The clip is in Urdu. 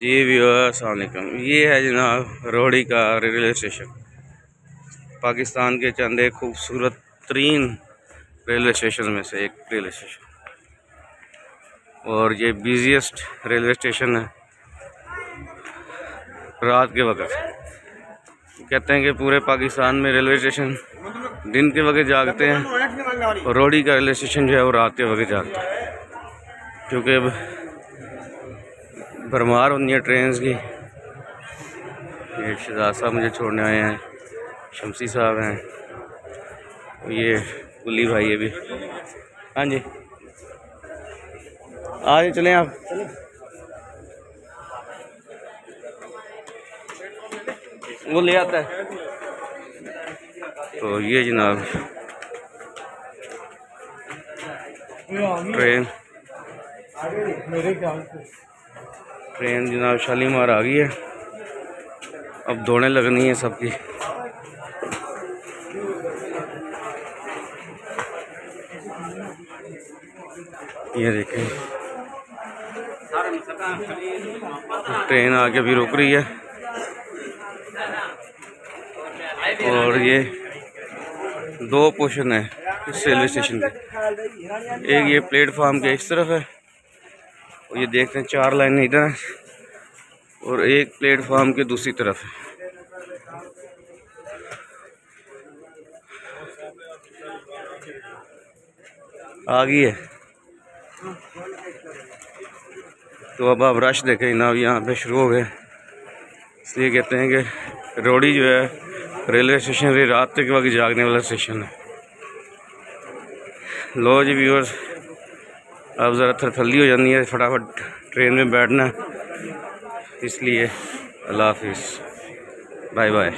جی ویور السلام علیکم۔ یہ ہے جناب روڑی کا ریلوے اسٹیشن۔ پاکستان کے چند ایک خوبصورت ترین ریلوے اسٹیشن میں سے ایک ریلوے اسٹیشن۔ اور یہ بیزیسٹ ریلوے اسٹیشن ہے۔ رات کے وقت۔ کہتے ہیں کہ پورے پاکستان میں ریلوے اسٹیشن دن کے وقت جاگتے ہیں۔ اور روڑی کا ریلوے اسٹیشن جو ہے وہ رات کے وقت جاگتا ہے۔ کیونکہ اب بھرمار ہوتی ہے ٹرینز کی۔ یہ شہزاد صاحب مجھے چھوڑنے آئے ہیں، شمسی صاحب ہیں۔ یہ کلی بھائی ہے بھی۔ ہاں جی۔ آج چلیں آپ۔ وہ لے آتا ہے۔ تو یہ جناب۔ ٹرین۔ میرے خیال سے۔ ٹرین جناب شالیمار آ گئی ہے۔ اب دوڑیں لگنی ہے سب کی۔ یہ دیکھیں۔ ٹرین آگے بھی رک رہی ہے۔ اور یہ دو پوشن ہے اس ریلوے اسٹیشن کے۔ ایک یہ پلیٹ فارم کے اس طرف ہے۔ اور یہ دیکھتے ہیں چار لائن ادھر ہیں اور ایک پلیٹ فارم کے دوسری طرف ہے آگئی ہے۔ تو اب آپ رش دیکھیں، نا یہاں پہ شروع ہو گئے۔ اس لیے کہتے ہیں کہ روڑی جو ہے، ریلوے اسٹیشن رات تک وقت جاگنے والا اسٹیشن ہے۔ لو جی ویورز اب ذرا تھر تھلی ہو جانی ہے، فٹافٹ ٹرین میں بیٹھنا۔ اس لیے اللہ حافظ۔ Bye bye